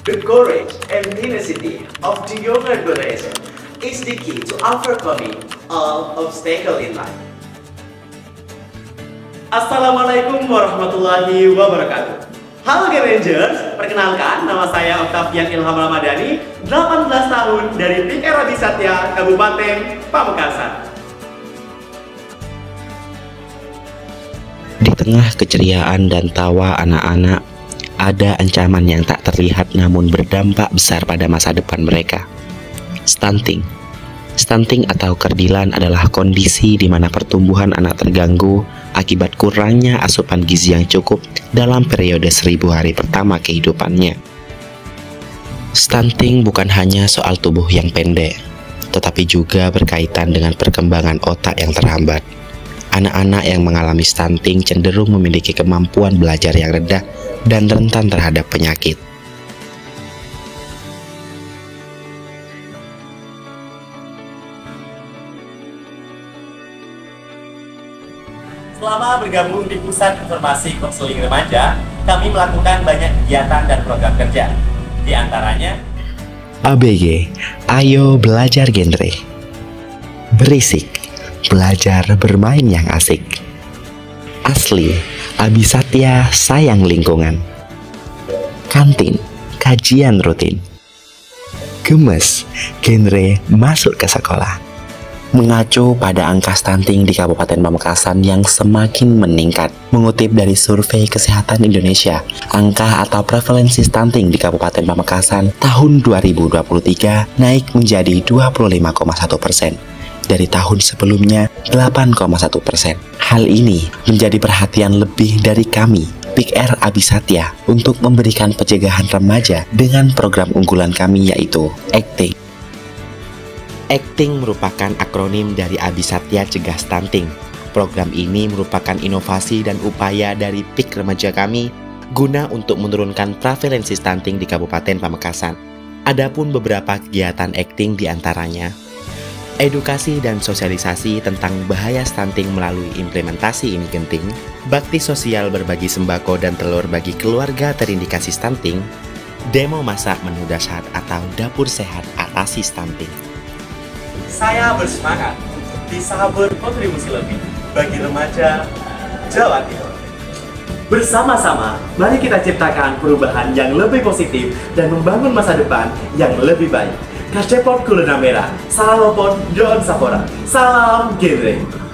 The courage and tenacity of the younger generation is the key to overcoming all obstacles in life. Assalamualaikum warahmatullahi wabarakatuh. Halo Game Rangers, perkenalkan nama saya Octavian Ilham Ramadhani, 18 tahun dari Pik Era Satya, Kabupaten Pamekasan. Di tengah keceriaan dan tawa anak-anak, ada ancaman yang tak terlihat namun berdampak besar pada masa depan mereka. Stunting. Stunting atau kerdilan adalah kondisi di mana pertumbuhan anak terganggu akibat kurangnya asupan gizi yang cukup dalam periode seribu hari pertama kehidupannya. Stunting bukan hanya soal tubuh yang pendek, tetapi juga berkaitan dengan perkembangan otak yang terhambat. Anak-anak yang mengalami stunting cenderung memiliki kemampuan belajar yang rendah dan rentan terhadap penyakit. Selama bergabung di Pusat Informasi Konseling Remaja, kami melakukan banyak kegiatan dan program kerja. Di antaranya, ABG, ayo belajar genre. Berisik, belajar bermain yang asik. Asli, Abisatya sayang lingkungan. Kantin, kajian rutin. Gemes, genre masuk ke sekolah mengacu pada angka stunting di Kabupaten Pamekasan yang semakin meningkat. Mengutip dari Survei Kesehatan Indonesia, angka atau prevalensi stunting di Kabupaten Pamekasan tahun 2023 naik menjadi 25,1 persen dari tahun sebelumnya 8,1 persen. Hal ini menjadi perhatian lebih dari kami, Big Air Abisatya, untuk memberikan pencegahan remaja dengan program unggulan kami yaitu Acting. Acting merupakan akronim dari Abisatya Cegah Stunting. Program ini merupakan inovasi dan upaya dari PIK remaja kami guna untuk menurunkan prevalensi stunting di Kabupaten Pamekasan. Adapun beberapa kegiatan acting di antaranya edukasi dan sosialisasi tentang bahaya stunting melalui implementasi ini genting, bakti sosial berbagi sembako dan telur bagi keluarga terindikasi stunting, demo masak menu dasar atau dapur sehat atasi stunting saya bersemangat bisa berkontribusi lebih bagi remaja Jawa Timur. Bersama-sama, mari kita ciptakan perubahan yang lebih positif dan membangun masa depan yang lebih baik. Kacepot Kulina Merah, Salam Opon, Don Sapora, Salam Genre.